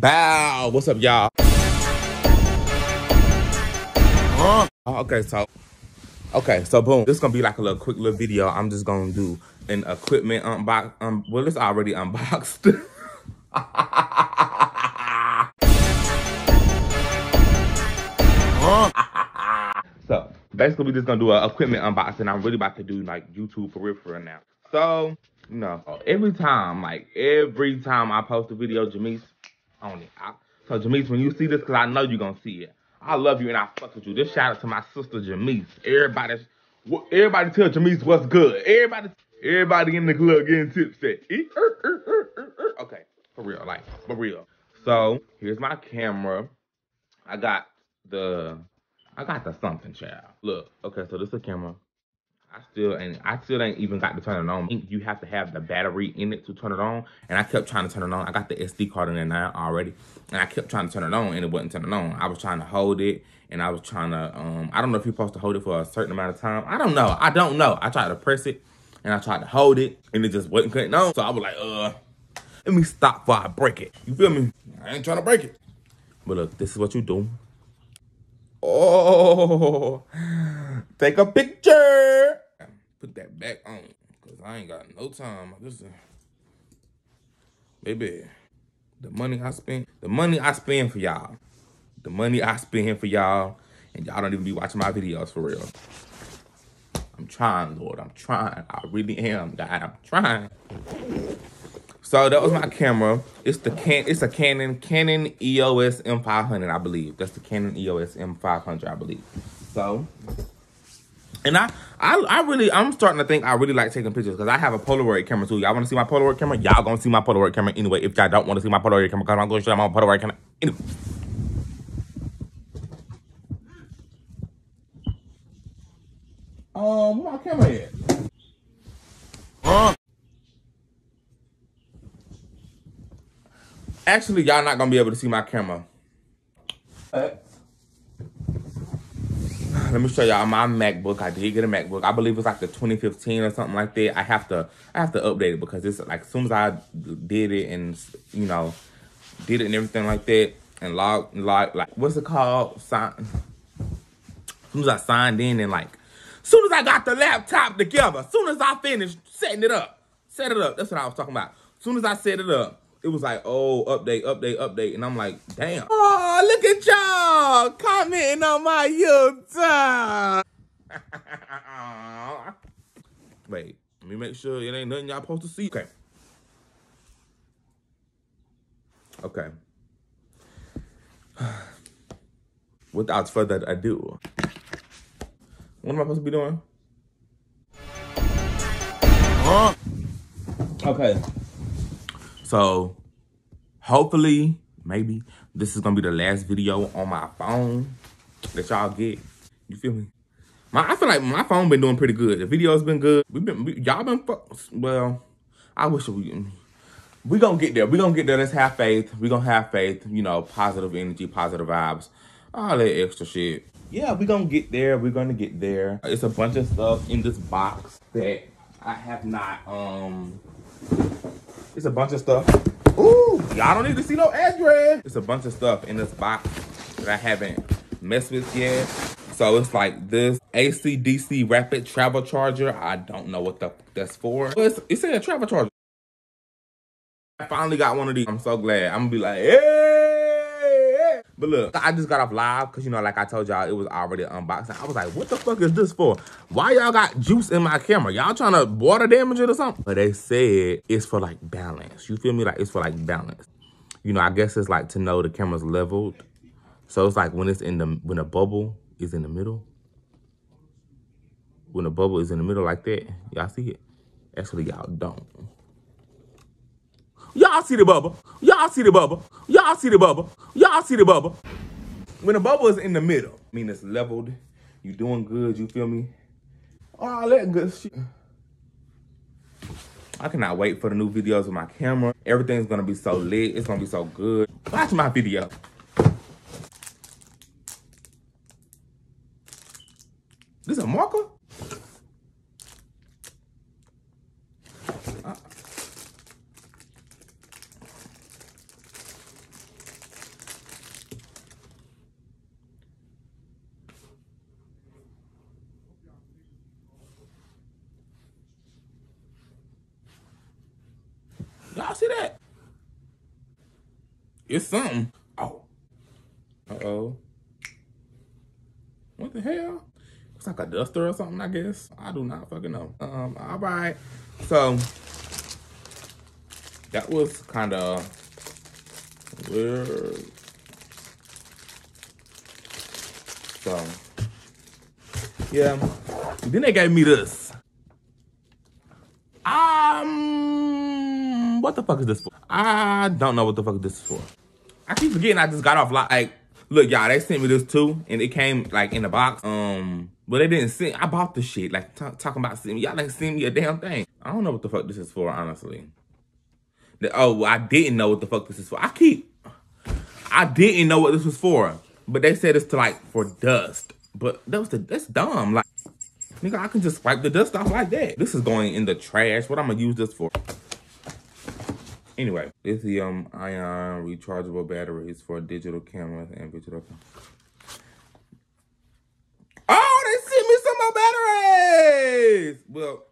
Bow. What's up, y'all? Oh, okay, so okay, so boom. This is gonna be like a little quick little video. I'm just gonna do an equipment unbox. Um, well, it's already unboxed. so basically, we just gonna do an equipment unboxing. I'm really about to do like YouTube for real for real now. So you know, every time, like every time I post a video, Jamise on it. I, so Jamise, when you see this, cause I know you're gonna see it. I love you and I fuck with you. This shout out to my sister Jamise. Everybody, everybody tell Jamise what's good. Everybody, everybody in the club getting tipsy. Er, er, er, okay, for real, like for real. So here's my camera. I got the, I got the something child. Look, okay, so this is a camera. I still ain't I still ain't even got to turn it on. You have to have the battery in it to turn it on. And I kept trying to turn it on. I got the SD card in there now already. And I kept trying to turn it on and it wasn't turning on. I was trying to hold it and I was trying to um I don't know if you're supposed to hold it for a certain amount of time. I don't know. I don't know. I tried to press it and I tried to hold it and it just wasn't cutting on. So I was like, uh, let me stop before I break it. You feel me? I ain't trying to break it. But look, this is what you do. Oh, take a picture. Put that back on, cause I ain't got no time. This, baby, the money I spend, the money I spend for y'all, the money I spend for y'all, and y'all don't even be watching my videos for real. I'm trying, Lord. I'm trying. I really am, Dad. I'm trying. So that was my camera. It's the can. It's a Canon Canon EOS M500, I believe. That's the Canon EOS M500, I believe. So, and I, I, I really, I'm starting to think I really like taking pictures because I have a Polaroid camera too. Y'all want to see my Polaroid camera? Y'all gonna see my Polaroid camera anyway. If y'all don't want to see my Polaroid camera, because I'm to show you my Polaroid camera anyway. Um, where my camera at? Actually, y'all not gonna be able to see my camera. Let me show y'all my MacBook. I did get a MacBook. I believe it's like the 2015 or something like that. I have to I have to update it because it's like as soon as I did it and you know did it and everything like that and log log like what's it called? Sign as soon as I signed in and like as soon as I got the laptop together, as soon as I finished setting it up, set it up. That's what I was talking about. As soon as I set it up, it was like, oh, update, update, update. And I'm like, damn. Oh, look at y'all commenting on my YouTube. Wait, let me make sure it ain't nothing y'all supposed to see. Okay. Okay. Without further ado, what am I supposed to be doing? Huh? Okay. So hopefully, maybe this is gonna be the last video on my phone that y'all get. You feel me? My, I feel like my phone been doing pretty good. The video's been good. We've been, we, y'all been, well, I wish we, we gonna get there. We gonna get there. Let's have faith. We gonna have faith. You know, positive energy, positive vibes, all that extra shit. Yeah, we gonna get there. We're gonna get there. It's a bunch of stuff in this box that I have not, um, it's a bunch of stuff. Y'all don't need to see no address. It's a bunch of stuff in this box that I haven't messed with yet. So it's like this AC-DC rapid travel charger. I don't know what the that's for. But it's, it's a travel charger. I finally got one of these. I'm so glad. I'm gonna be like, hey. But look, I just got off live because, you know, like I told y'all, it was already unboxing. I was like, what the fuck is this for? Why y'all got juice in my camera? Y'all trying to water damage it or something? But they said it's for, like, balance. You feel me? Like, it's for, like, balance. You know, I guess it's, like, to know the camera's leveled. So it's like when it's in the, when a bubble is in the middle. When the bubble is in the middle like that, y'all see it? Actually, y'all don't. Y'all see the bubble. Y'all see the bubble. Y'all see the bubble. Y'all see the bubble. When the bubble is in the middle, I mean it's leveled. You doing good, you feel me? All that good shit. I cannot wait for the new videos with my camera. Everything's gonna be so lit. It's gonna be so good. Watch my video. This a marker? see that? It's something. Oh. Uh-oh. What the hell? It's like a duster or something, I guess. I do not fucking know. Um, all right. So, that was kind of weird. So, yeah. Then they gave me this. Um, what the fuck is this for? I don't know what the fuck this is for. I keep forgetting I just got off like, look, y'all, they sent me this too, and it came like in the box. Um, but they didn't send. I bought the shit. Like talking about sending me, y'all ain't send me a damn thing. I don't know what the fuck this is for, honestly. The, oh, I didn't know what the fuck this is for. I keep, I didn't know what this was for, but they said it's to like for dust. But that was the that's dumb. Like, nigga, I can just wipe the dust off like that. This is going in the trash. What I'm gonna use this for? Anyway, lithium ion rechargeable batteries for digital cameras and digital. cameras. Oh, they sent me some more batteries. Well,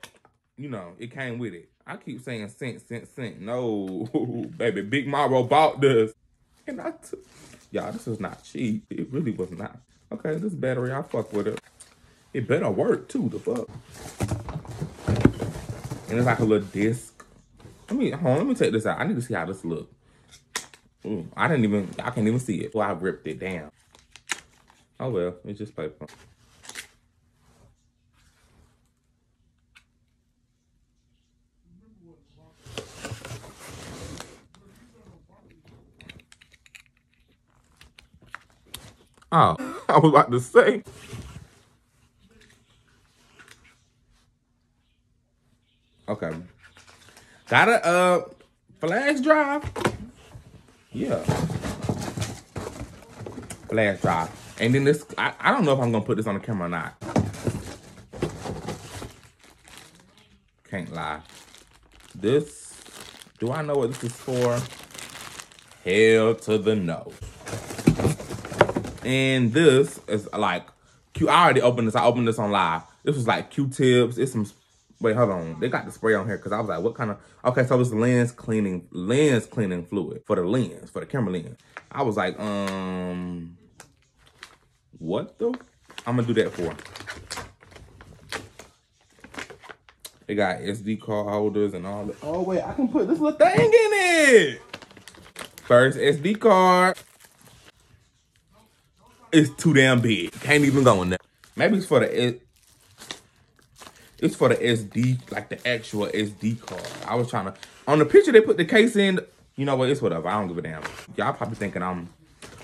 you know, it came with it. I keep saying cent, cent, cent. No, baby, Big Mario bought this. And I took, y'all, this is not cheap. It really was not. Okay, this battery, I fuck with it. It better work too, the fuck. And it's like a little disc let me hold on, let me take this out. I need to see how this look. Ooh, I didn't even I can't even see it. Well, I ripped it down. Oh well, it's just paper. Oh, I was about to say. Okay. Got a uh flash drive? Yeah. Flash drive. And then this, I, I don't know if I'm gonna put this on the camera or not. Can't lie. This, do I know what this is for? Hell to the no. And this is like, Q, I already opened this, I opened this on live. This was like Q-tips, it's some Wait, hold on. They got the spray on here because I was like, what kind of... Okay, so it's lens cleaning, lens cleaning fluid for the lens, for the camera lens. I was like, um... What the... I'm going to do that for. They got SD card holders and all that. Oh, wait, I can put this little thing in it. First SD card. It's too damn big. Can't even go in there. Maybe it's for the it's for the SD, like the actual SD card. I was trying to, on the picture they put the case in, you know what, it's whatever. I don't give a damn. Y'all probably thinking I'm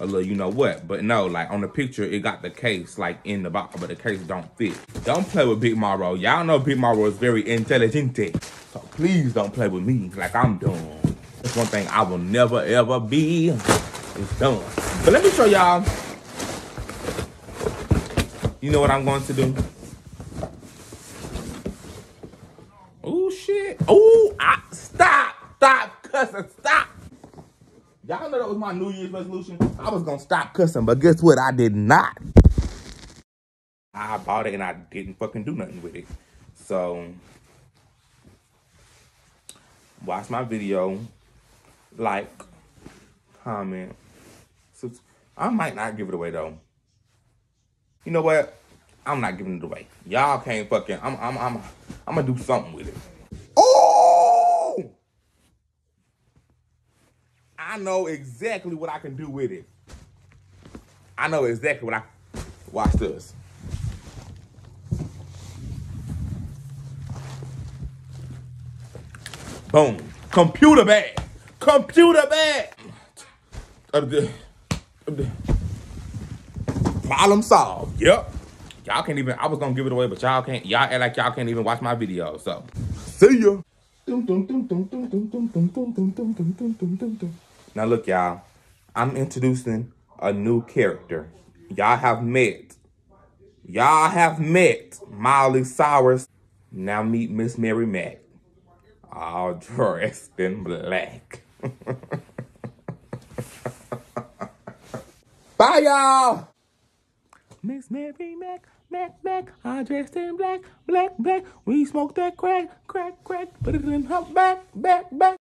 a little you know what, but no, like on the picture, it got the case like in the box, but the case don't fit. Don't play with Big Mario. Y'all know Big Mario is very intelligent. So please don't play with me like I'm done. That's one thing I will never ever be. It's done. But let me show y'all. You know what I'm going to do? Oh, I stop, stop cussing, stop. Y'all know that was my New Year's resolution. I was gonna stop cussing, but guess what? I did not. I bought it and I didn't fucking do nothing with it. So watch my video, like, comment. I might not give it away though. You know what? I'm not giving it away. Y'all can't fucking. I'm. I'm. I'm. I'm gonna do something with it. Oh! I know exactly what I can do with it. I know exactly what I... Watch this. Boom. Computer bag. Computer bag. Problem solved. Yep. Y'all can't even, I was gonna give it away, but y'all can't, y'all act like y'all can't even watch my video, so. See ya. Now look, y'all. I'm introducing a new character. Y'all have met. Y'all have met Miley Cyrus. Now meet Miss Mary Mac. All dressed in black. Bye, y'all. Miss Mary Mac. Mac, Mac, I dressed in black, black, black. We smoke that crack, crack, crack. Put it in her back, back, back.